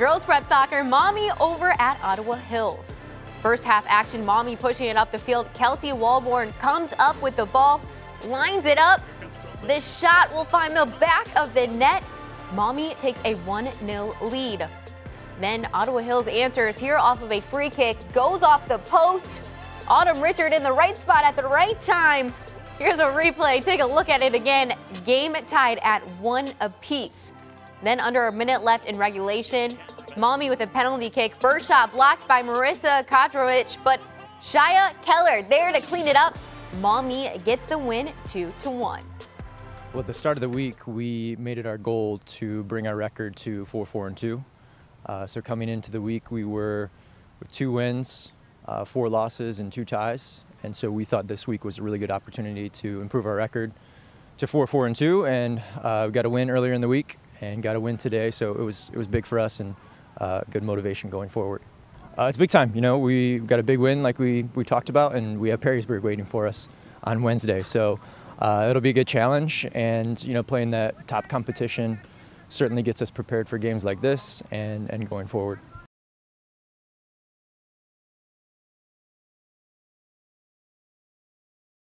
Girls Prep Soccer, Maumee over at Ottawa Hills. First half action, Maumee pushing it up the field. Kelsey Walborn comes up with the ball, lines it up. The shot will find the back of the net. Maumee takes a 1-0 lead. Then Ottawa Hills answers here off of a free kick, goes off the post. Autumn Richard in the right spot at the right time. Here's a replay. Take a look at it again. Game tied at one apiece. Then under a minute left in regulation, Maumee with a penalty kick. First shot blocked by Marissa Kodrovich, but Shia Keller there to clean it up. Maumee gets the win 2 to 1. Well, at the start of the week, we made it our goal to bring our record to 4 4 and 2. Uh, so coming into the week, we were with two wins, uh, four losses, and two ties. And so we thought this week was a really good opportunity to improve our record to 4 4 and 2. And uh, we got a win earlier in the week and got a win today. So it was, it was big for us and uh, good motivation going forward. Uh, it's big time. You know, we got a big win like we, we talked about, and we have Perrysburg waiting for us on Wednesday. So uh, it'll be a good challenge, and you know, playing that top competition certainly gets us prepared for games like this and, and going forward.